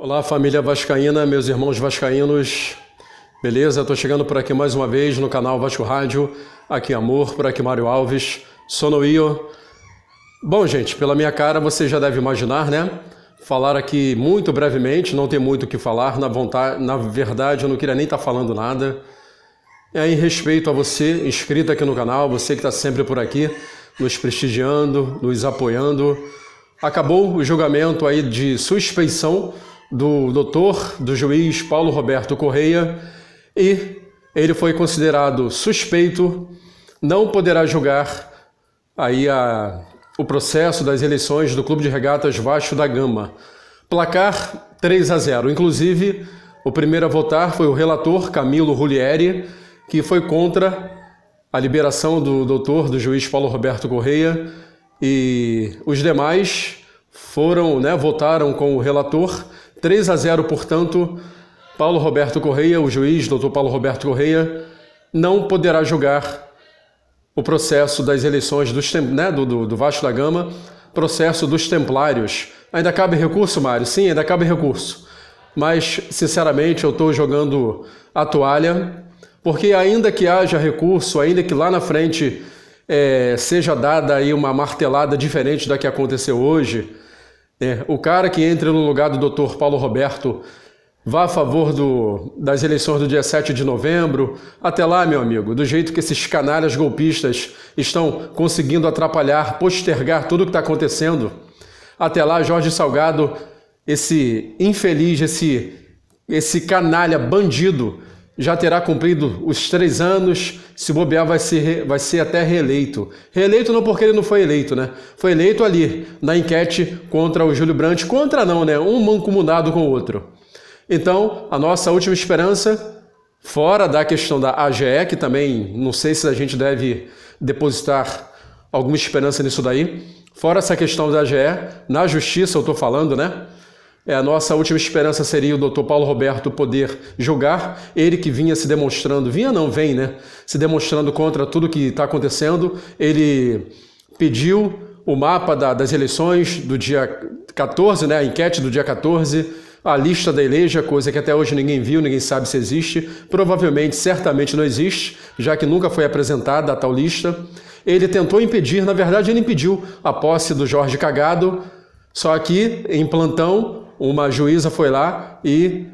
Olá, família Vascaína, meus irmãos vascaínos. Beleza? Estou chegando por aqui mais uma vez no canal Vasco Rádio. Aqui Amor, por aqui Mário Alves. Sono Io. Bom, gente, pela minha cara você já deve imaginar, né? Falar aqui muito brevemente, não tem muito o que falar. Na, vontade, na verdade, eu não queria nem estar tá falando nada. É em respeito a você, inscrito aqui no canal, você que está sempre por aqui, nos prestigiando, nos apoiando. Acabou o julgamento aí de suspeição do doutor, do juiz Paulo Roberto Correia, e ele foi considerado suspeito, não poderá julgar aí a, o processo das eleições do Clube de Regatas Vasco da Gama. Placar 3 a 0. Inclusive, o primeiro a votar foi o relator Camilo Rulieri, que foi contra a liberação do doutor, do juiz Paulo Roberto Correia, e os demais foram, né, votaram com o relator 3 a 0, portanto, Paulo Roberto Correia, o juiz, doutor Paulo Roberto Correia, não poderá julgar o processo das eleições dos, né, do, do, Vasco da Gama, processo dos templários. Ainda cabe recurso, Mário? Sim, ainda cabe recurso. Mas, sinceramente, eu estou jogando a toalha, porque ainda que haja recurso, ainda que lá na frente é, seja dada aí uma martelada diferente da que aconteceu hoje, é, o cara que entra no lugar do Dr. Paulo Roberto vá a favor do, das eleições do dia 7 de novembro. Até lá, meu amigo, do jeito que esses canalhas golpistas estão conseguindo atrapalhar, postergar tudo o que está acontecendo. Até lá, Jorge Salgado, esse infeliz, esse, esse canalha bandido, já terá cumprido os três anos, se bobear vai ser, vai ser até reeleito. Reeleito não porque ele não foi eleito, né? Foi eleito ali, na enquete contra o Júlio Brandt. Contra não, né? Um mancomunado com o outro. Então, a nossa última esperança, fora da questão da AGE, que também não sei se a gente deve depositar alguma esperança nisso daí, fora essa questão da AGE, na justiça eu estou falando, né? É, a nossa última esperança seria o doutor Paulo Roberto poder julgar, ele que vinha se demonstrando, vinha não, vem, né? Se demonstrando contra tudo que está acontecendo. Ele pediu o mapa da, das eleições do dia 14, né? A enquete do dia 14, a lista da eleja, coisa que até hoje ninguém viu, ninguém sabe se existe. Provavelmente, certamente não existe, já que nunca foi apresentada a tal lista. Ele tentou impedir, na verdade, ele impediu a posse do Jorge Cagado, só que em plantão uma juíza foi lá e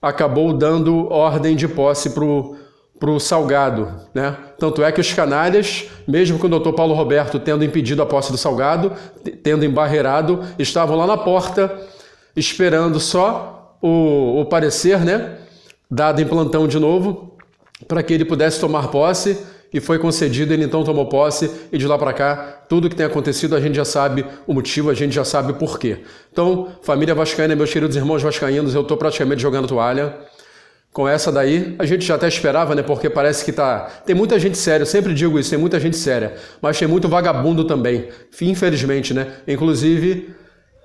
acabou dando ordem de posse para o Salgado. Né? Tanto é que os canalhas, mesmo com o doutor Paulo Roberto tendo impedido a posse do Salgado, tendo embarreirado, estavam lá na porta esperando só o, o parecer, né? dado em plantão de novo, para que ele pudesse tomar posse e foi concedido, ele então tomou posse e de lá para cá, tudo que tem acontecido a gente já sabe o motivo, a gente já sabe o porquê. Então, família vascaína, meus queridos irmãos vascaínos, eu estou praticamente jogando toalha. Com essa daí, a gente já até esperava, né? Porque parece que tá. Tem muita gente séria, eu sempre digo isso, tem muita gente séria, mas tem muito vagabundo também, infelizmente, né? Inclusive,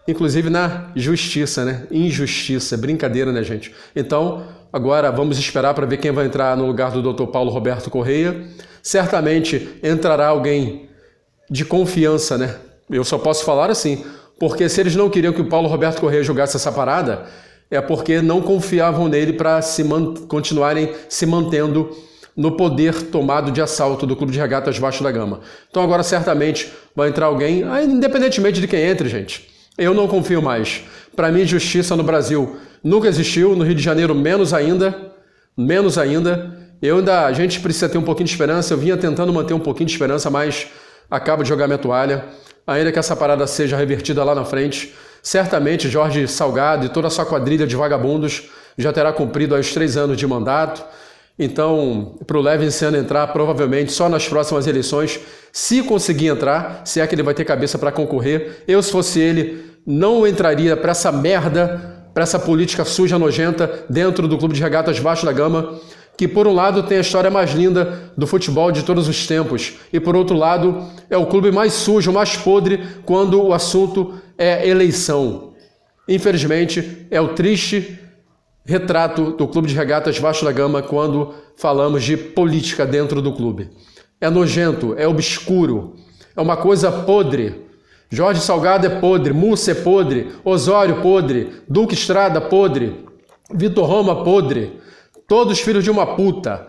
inclusive na justiça, né? Injustiça, brincadeira, né, gente? Então, agora vamos esperar para ver quem vai entrar no lugar do Dr. Paulo Roberto Correia certamente entrará alguém de confiança, né? Eu só posso falar assim, porque se eles não queriam que o Paulo Roberto Correia jogasse essa parada, é porque não confiavam nele para se continuarem se mantendo no poder tomado de assalto do Clube de Regatas Vasco da Gama. Então agora certamente vai entrar alguém, independentemente de quem entre, gente. Eu não confio mais. Para mim, justiça no Brasil nunca existiu, no Rio de Janeiro menos ainda, menos ainda. Eu ainda, a gente precisa ter um pouquinho de esperança. Eu vinha tentando manter um pouquinho de esperança, mas acabo de jogar minha toalha. Ainda que essa parada seja revertida lá na frente, certamente Jorge Salgado e toda a sua quadrilha de vagabundos já terá cumprido os três anos de mandato. Então, para o Levinciano entrar, provavelmente só nas próximas eleições, se conseguir entrar, se é que ele vai ter cabeça para concorrer. Eu, se fosse ele, não entraria para essa merda, para essa política suja, nojenta, dentro do Clube de Regatas Vasco da Gama que por um lado tem a história mais linda do futebol de todos os tempos, e por outro lado é o clube mais sujo, mais podre quando o assunto é eleição. Infelizmente, é o triste retrato do Clube de Regatas Vasco da Gama quando falamos de política dentro do clube. É nojento, é obscuro, é uma coisa podre. Jorge Salgado é podre, Múcia é podre, Osório podre, Duque Estrada podre, Vitor Roma podre, todos filhos de uma puta.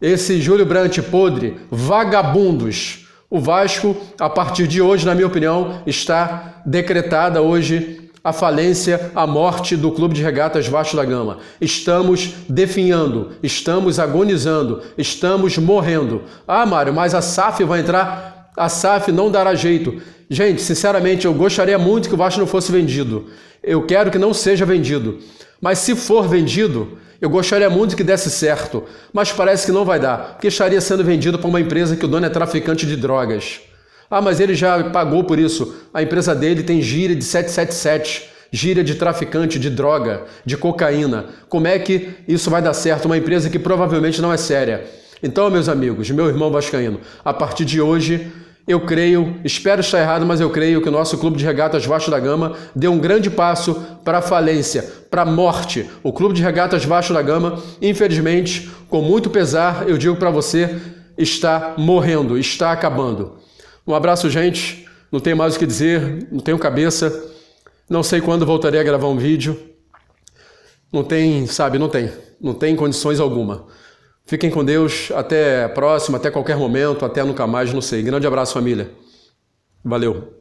Esse Júlio Brandt podre, vagabundos. O Vasco, a partir de hoje, na minha opinião, está decretada hoje a falência, a morte do Clube de Regatas Vasco da Gama. Estamos definhando, estamos agonizando, estamos morrendo. Ah, Mário, mas a SAF vai entrar? A SAF não dará jeito. Gente, sinceramente, eu gostaria muito que o Vasco não fosse vendido. Eu quero que não seja vendido. Mas se for vendido, eu gostaria muito que desse certo. Mas parece que não vai dar, porque estaria sendo vendido para uma empresa que o dono é traficante de drogas. Ah, mas ele já pagou por isso. A empresa dele tem gíria de 777, gíria de traficante de droga, de cocaína. Como é que isso vai dar certo? Uma empresa que provavelmente não é séria. Então, meus amigos, meu irmão vascaíno, a partir de hoje eu creio, espero estar errado, mas eu creio que o nosso clube de regatas Vasco da Gama deu um grande passo para a falência, para a morte. O clube de regatas Vasco da Gama, infelizmente, com muito pesar, eu digo para você, está morrendo, está acabando. Um abraço, gente. Não tenho mais o que dizer, não tenho cabeça. Não sei quando voltarei a gravar um vídeo. Não tem, sabe, não tem. Não tem condições alguma. Fiquem com Deus. Até a próxima, até qualquer momento, até nunca mais, não sei. Grande abraço, família. Valeu.